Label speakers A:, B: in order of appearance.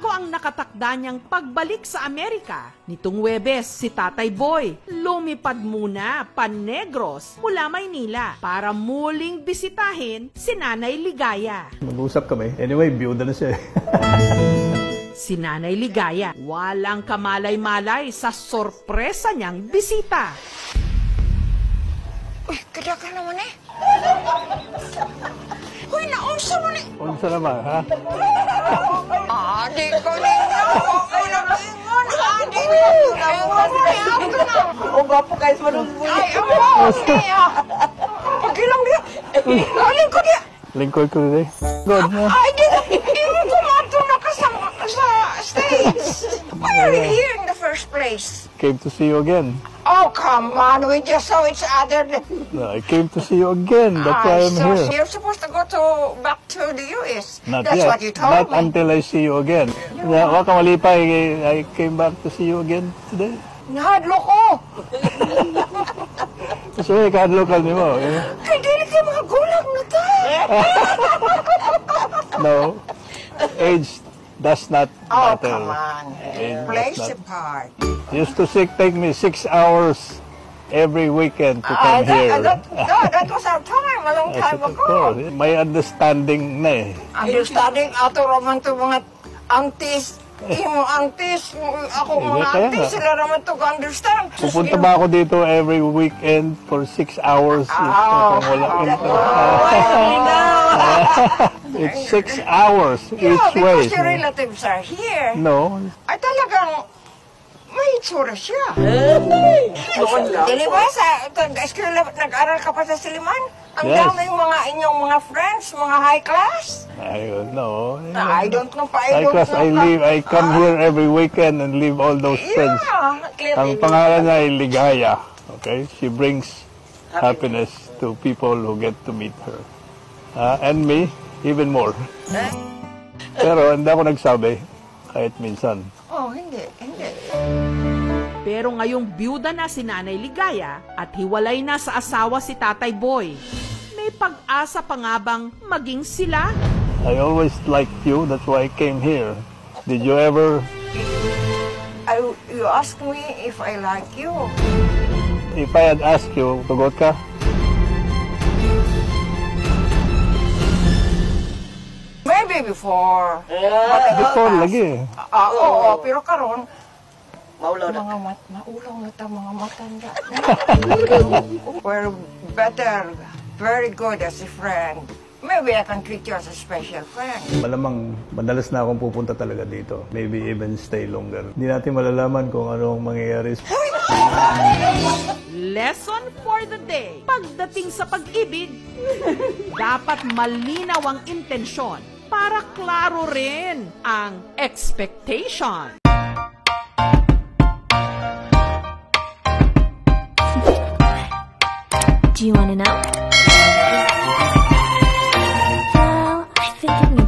A: Ako ang nakatakda niyang pagbalik sa Amerika. Nitong Webes, si Tatay Boy lumipad muna panegros mula Maynila para muling bisitahin si Nanay Ligaya.
B: Mag-usap kami. Anyway, biyuda na siya eh.
A: Si Nanay Ligaya, walang kamalay-malay sa sorpresa niyang bisita.
C: Uy, kada ka naman eh. Uy, naunsa mo ni.
B: Unsa naman, ha?
C: Adi ko ninyo. Ako nag-ingon. Adi ninyo. Naunsa mo ni ako na.
D: O gwapo guys, manungboy.
C: Ay, amo. Kaya. Pagilang niya. Aling ko niya.
B: Lingkod ko rin eh. Good, ha?
C: Ay, di. Imo pumato na ka sa, sa States. Why are you here in the first place?
B: Came to see you again.
C: Oh, come on. We just saw each other.
B: No, I came to see you again. That's
C: Ay,
B: why I'm
C: so
B: here.
C: you're supposed to go to back to the US.
B: Not
C: That's
B: yet.
C: what you told
B: Not
C: me.
B: until I see you again. Yeah, waka mali pa. I, I came back to see you again today.
C: Nahadlo ko.
B: So, eh, kadlokal ni mo. Eh?
C: Kay dili kay mga gulang na ta.
B: No. Age does not
C: Oh,
B: matter.
C: come on. Plays a part.
B: Used to sick, take me six hours every weekend to
C: Ah,
B: come
C: that,
B: here.
C: that, that, that was our time, a long time ago.
B: course. May understanding na eh.
C: Understanding ato raman to mga aunties, imo aunties, ako
B: Hindi,
C: mga aunties, sila raman to understand.
B: Pupunta ba ako dito every weekend for six hours?
C: Oh,
B: Kung wala
C: oh,
B: internet. It's six hours
C: Yeah,
B: each way.
C: because your relatives are here.
B: No.
C: Ay talagang may itsura siya. Dili ba sa eskwela nag-aral ka pa sa Siliman? Ang
B: Yes.
C: daming mga inyong mga friends, mga high class.
B: I don't know.
C: I don't know pa, I
B: I,
C: don't
B: cause
C: know
B: I
C: pa.
B: leave, I come here every weekend and leave all those friends.
C: Yeah,
B: Ang pangalan niya ay Ligaya. Okay? She brings happiness to people who get to meet her. Ah, and me, even more. Pero hindi ako nagsabi, kahit minsan.
C: Oh, hindi, hindi.
A: Pero ngayong byuda na si Nanay Ligaya at hiwalay na sa asawa si Tatay Boy, may pag-asa pa nga bang maging sila?
B: I always liked you, that's why I came here. Did you ever,
C: I, you ask me if I like you.
B: if I had asked you, tugot ka?
C: Before.
B: Before lagi.
C: Ah, oo, pero karon
D: Maulaw na.
C: mga mat maulaw na ta mga matanda. We're better, very good as a friend. Maybe I can treat you as a special friend.
B: Malamang madalas na akong pupunta talaga dito. Maybe even stay longer. Hindi natin malalaman kung anong mangyayari.
A: Lesson for the day. Pagdating sa pag-ibig, dapat malinaw ang intensyon para klaro rin ang expectation.
E: Do you want to know? Well, I think it